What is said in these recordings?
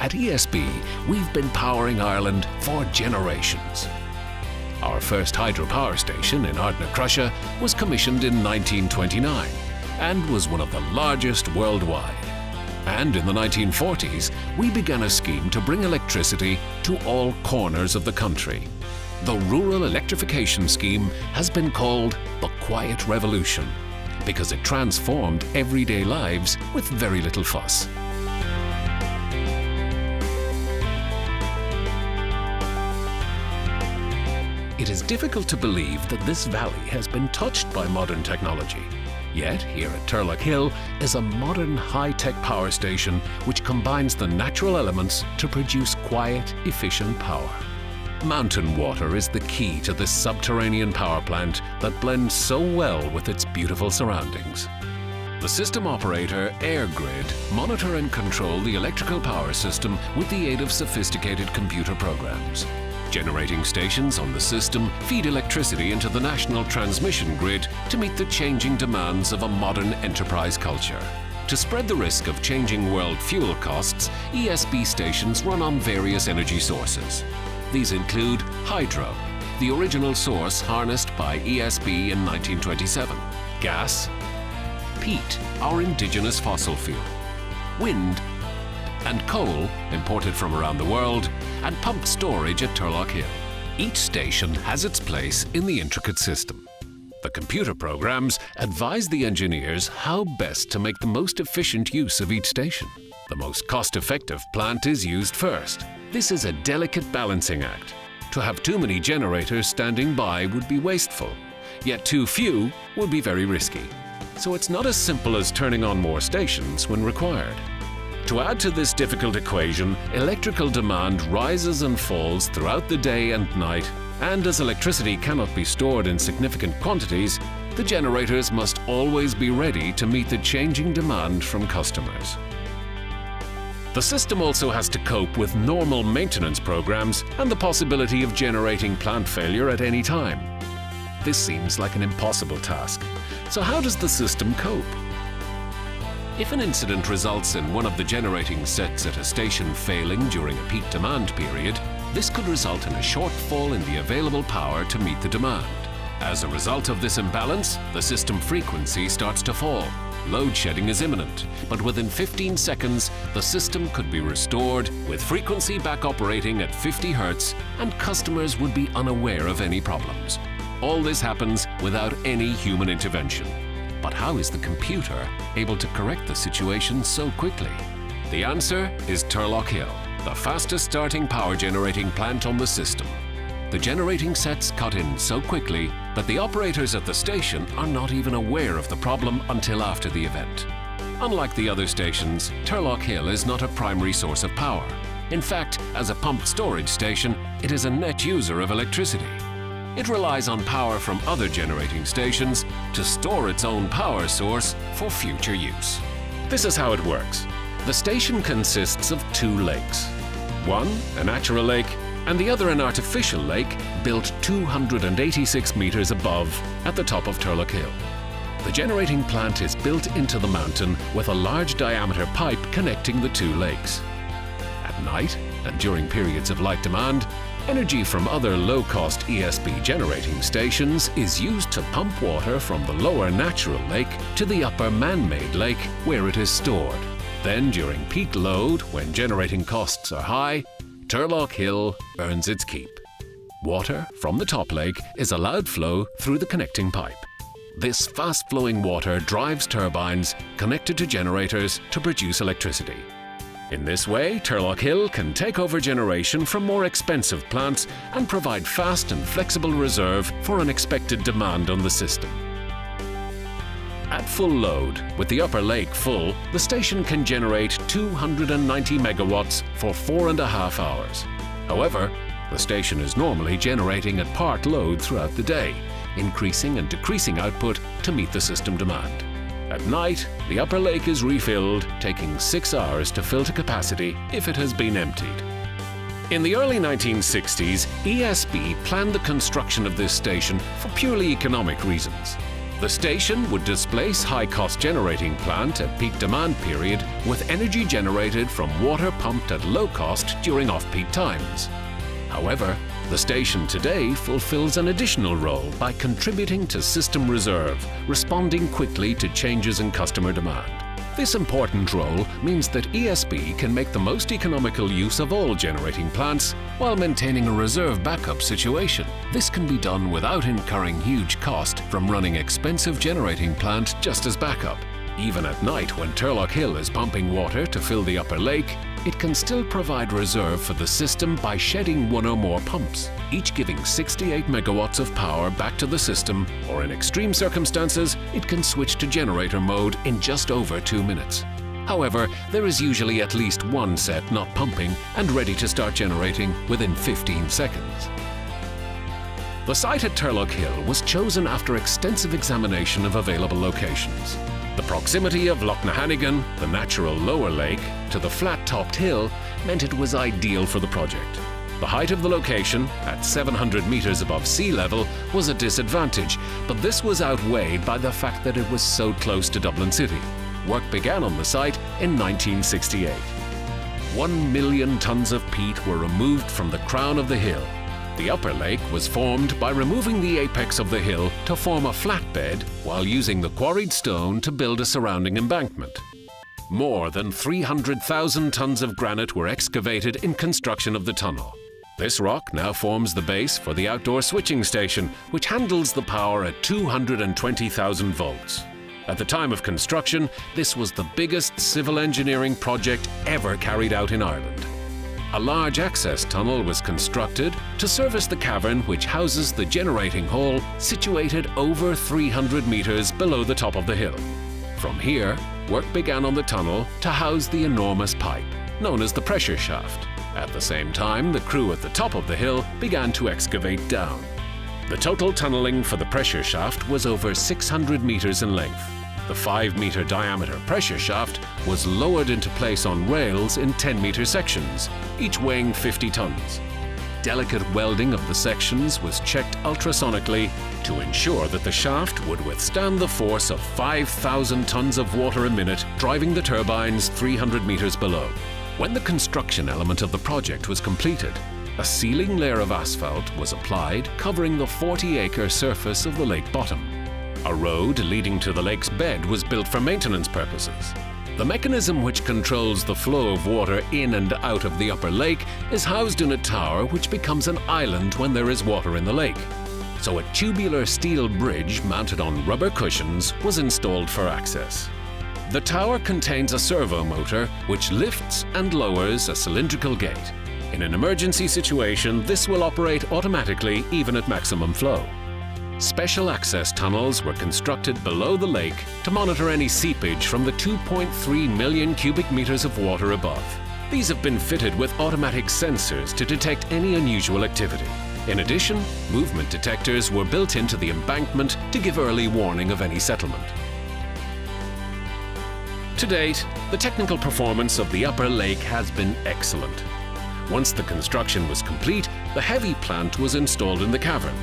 At ESB, we've been powering Ireland for generations. Our first hydropower station in Ardnacrusha was commissioned in 1929 and was one of the largest worldwide. And in the 1940s, we began a scheme to bring electricity to all corners of the country. The Rural Electrification Scheme has been called the Quiet Revolution because it transformed everyday lives with very little fuss. It is difficult to believe that this valley has been touched by modern technology. Yet, here at Turlough Hill is a modern high-tech power station which combines the natural elements to produce quiet, efficient power. Mountain water is the key to this subterranean power plant that blends so well with its beautiful surroundings. The system operator, EirGrid, monitor and control the electrical power system with the aid of sophisticated computer programs. Generating stations on the system feed electricity into the national transmission grid to meet the changing demands of a modern enterprise culture. To spread the risk of changing world fuel costs, ESB stations run on various energy sources. These include hydro, the original source harnessed by ESB in 1927, gas, peat, our indigenous fossil fuel, wind, and coal, imported from around the world, and pumped storage at Turlough Hill. Each station has its place in the intricate system. The computer programs advise the engineers how best to make the most efficient use of each station. The most cost-effective plant is used first. This is a delicate balancing act. To have too many generators standing by would be wasteful, yet too few would be very risky. So it's not as simple as turning on more stations when required. To add to this difficult equation, electrical demand rises and falls throughout the day and night, and as electricity cannot be stored in significant quantities, the generators must always be ready to meet the changing demand from customers. The system also has to cope with normal maintenance programs and the possibility of generating plant failure at any time. This seems like an impossible task. So how does the system cope? If an incident results in one of the generating sets at a station failing during a peak demand period, this could result in a shortfall in the available power to meet the demand. As a result of this imbalance, the system frequency starts to fall, Load shedding is imminent, but within 15 seconds, the system could be restored with frequency back operating at 50 Hz and customers would be unaware of any problems. All this happens without any human intervention. But how is the computer able to correct the situation so quickly? The answer is Turlough Hill, the fastest starting power generating plant on the system. The generating sets cut in so quickly that the operators at the station are not even aware of the problem until after the event. Unlike the other stations, Turlough Hill is not a primary source of power. In fact, as a pumped storage station, it is a net user of electricity. It relies on power from other generating stations to store its own power source for future use. This is how it works. The station consists of two lakes. One, a natural lake, and the other an artificial lake built 286 metres above at the top of Turlough Hill. The generating plant is built into the mountain with a large diameter pipe connecting the two lakes. At night, and during periods of light demand, energy from other low-cost ESB generating stations is used to pump water from the lower natural lake to the upper man-made lake where it is stored. Then during peak load, when generating costs are high, Turlough Hill earns its keep. Water from the top lake is allowed flow through the connecting pipe. This fast-flowing water drives turbines connected to generators to produce electricity. In this way, Turlough Hill can take over generation from more expensive plants and provide fast and flexible reserve for unexpected demand on the system. At full load, with the upper lake full, the station can generate 290 megawatts for four and a half hours. However, the station is normally generating at part load throughout the day, increasing and decreasing output to meet the system demand. At night, the upper lake is refilled, taking six hours to fill to capacity if it has been emptied. In the early 1960s, ESB planned the construction of this station for purely economic reasons. The station would displace high-cost generating plant at peak demand period with energy generated from water pumped at low cost during off-peak times. However, the station today fulfills an additional role by contributing to system reserve, responding quickly to changes in customer demand. This important role means that ESB can make the most economical use of all generating plants while maintaining a reserve backup situation. This can be done without incurring huge cost from running expensive generating plant just as backup. Even at night when Turlough Hill is pumping water to fill the upper lake, it can still provide reserve for the system by shedding one or more pumps, each giving 68 megawatts of power back to the system, or in extreme circumstances, it can switch to generator mode in just over two minutes. However, there is usually at least one set not pumping and ready to start generating within 15 seconds. The site at Turlough Hill was chosen after extensive examination of available locations. The proximity of Lough Nahanagan, the natural lower lake, to the flat-topped hill meant it was ideal for the project. The height of the location, at 700 metres above sea level, was a disadvantage, but this was outweighed by the fact that it was so close to Dublin City. Work began on the site in 1968. One million tonnes of peat were removed from the crown of the hill the upper lake was formed by removing the apex of the hill to form a flatbed while using the quarried stone to build a surrounding embankment. More than 300,000 tons of granite were excavated in construction of the tunnel. This rock now forms the base for the outdoor switching station, which handles the power at 220,000 volts. At the time of construction, this was the biggest civil engineering project ever carried out in Ireland a large access tunnel was constructed to service the cavern which houses the generating hall situated over 300 metres below the top of the hill. From here, work began on the tunnel to house the enormous pipe, known as the pressure shaft. At the same time, the crew at the top of the hill began to excavate down. The total tunnelling for the pressure shaft was over 600 metres in length. The 5 metre diameter pressure shaft was lowered into place on rails in 10 metre sections, each weighing 50 tonnes. Delicate welding of the sections was checked ultrasonically to ensure that the shaft would withstand the force of 5,000 tonnes of water a minute driving the turbines 300 metres below. When the construction element of the project was completed, a sealing layer of asphalt was applied covering the 40-acre surface of the lake bottom. A road leading to the lake's bed was built for maintenance purposes. The mechanism which controls the flow of water in and out of the upper lake is housed in a tower which becomes an island when there is water in the lake. So a tubular steel bridge mounted on rubber cushions was installed for access. The tower contains a servo motor which lifts and lowers a cylindrical gate. In an emergency situation, this will operate automatically even at maximum flow. Special access tunnels were constructed below the lake to monitor any seepage from the 2.3 million cubic meters of water above. These have been fitted with automatic sensors to detect any unusual activity. In addition, movement detectors were built into the embankment to give early warning of any settlement. To date, the technical performance of the upper lake has been excellent. Once the construction was complete, the heavy plant was installed in the cavern,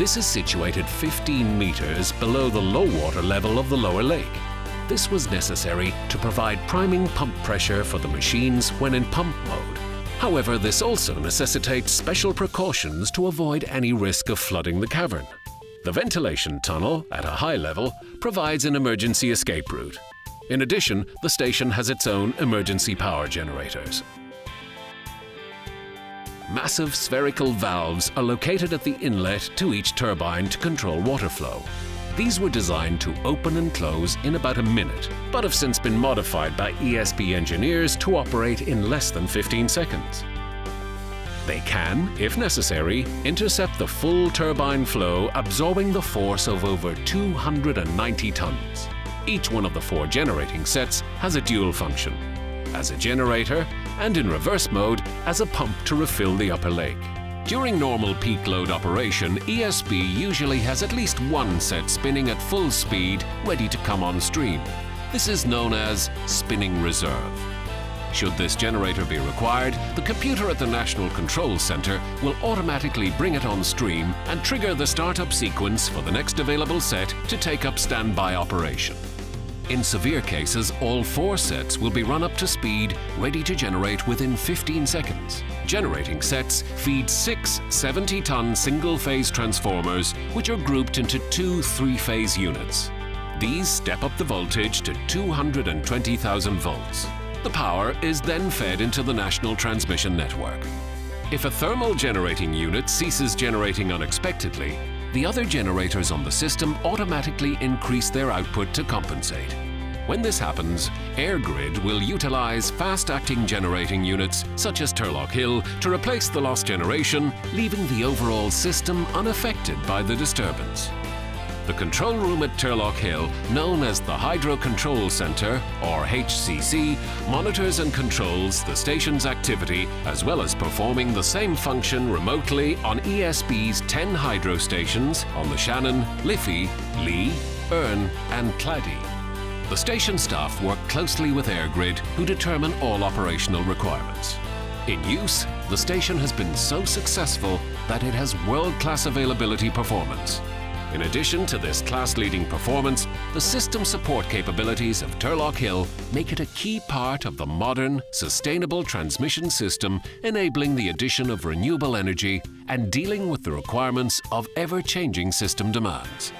this is situated 15 metres below the low water level of the lower lake. This was necessary to provide priming pump pressure for the machines when in pump mode. However, this also necessitates special precautions to avoid any risk of flooding the cavern. The ventilation tunnel, at a high level, provides an emergency escape route. In addition, the station has its own emergency power generators. Massive spherical valves are located at the inlet to each turbine to control water flow. These were designed to open and close in about a minute, but have since been modified by ESB engineers to operate in less than 15 seconds. They can, if necessary, intercept the full turbine flow, absorbing the force of over 290 tons. Each one of the four generating sets has a dual function as a generator, and in reverse mode as a pump to refill the upper lake. During normal peak load operation, ESB usually has at least one set spinning at full speed, ready to come on stream. This is known as spinning reserve. Should this generator be required, the computer at the National Control Centre will automatically bring it on stream and trigger the startup sequence for the next available set to take up standby operation. In severe cases, all four sets will be run up to speed, ready to generate within 15 seconds. Generating sets feed six 70-ton single-phase transformers, which are grouped into two three-phase units. These step up the voltage to 220,000 volts. The power is then fed into the national transmission network. If a thermal generating unit ceases generating unexpectedly, the other generators on the system automatically increase their output to compensate. When this happens, EirGrid will utilise fast-acting generating units such as Turlough Hill to replace the lost generation, leaving the overall system unaffected by the disturbance. The control room at Turlough Hill, known as the Hydro Control Centre, or HCC, monitors and controls the station's activity as well as performing the same function remotely on ESB's 10 hydro stations on the Shannon, Liffey, Lee, Erne and Clady. The station staff work closely with EirGrid, who determine all operational requirements. In use, the station has been so successful that it has world-class availability performance. In addition to this class-leading performance, the system support capabilities of Turlough Hill make it a key part of the modern, sustainable transmission system enabling the addition of renewable energy and dealing with the requirements of ever-changing system demands.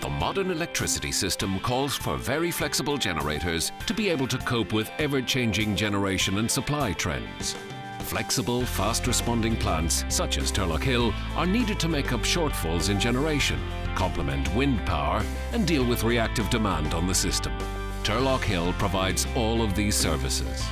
The modern electricity system calls for very flexible generators to be able to cope with ever-changing generation and supply trends. Flexible, fast-responding plants, such as Turlough Hill, are needed to make up shortfalls in generation, complement wind power and deal with reactive demand on the system. Turlough Hill provides all of these services.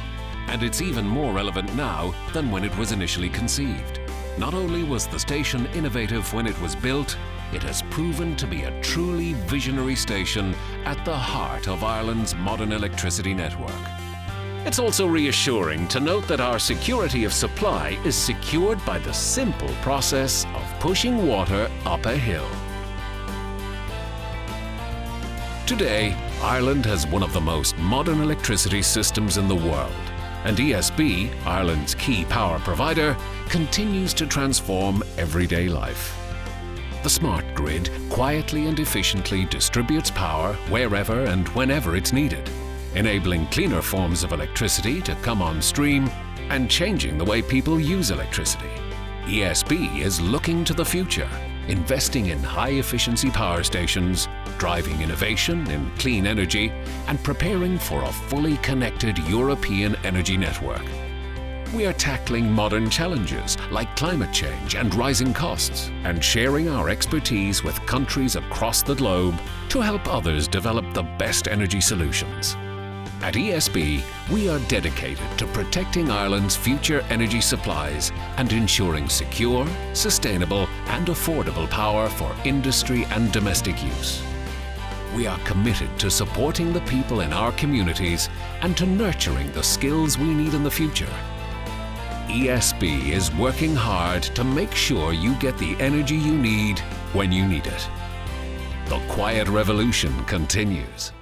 And it's even more relevant now than when it was initially conceived. Not only was the station innovative when it was built, it has proven to be a truly visionary station at the heart of Ireland's modern electricity network. It's also reassuring to note that our security of supply is secured by the simple process of pushing water up a hill. Today, Ireland has one of the most modern electricity systems in the world, and ESB, Ireland's key power provider, continues to transform everyday life. The smart grid quietly and efficiently distributes power wherever and whenever it's needed enabling cleaner forms of electricity to come on stream and changing the way people use electricity. ESB is looking to the future, investing in high-efficiency power stations, driving innovation in clean energy and preparing for a fully connected European energy network. We are tackling modern challenges like climate change and rising costs and sharing our expertise with countries across the globe to help others develop the best energy solutions. At ESB, we are dedicated to protecting Ireland's future energy supplies and ensuring secure, sustainable and affordable power for industry and domestic use. We are committed to supporting the people in our communities and to nurturing the skills we need in the future. ESB is working hard to make sure you get the energy you need when you need it. The quiet revolution continues.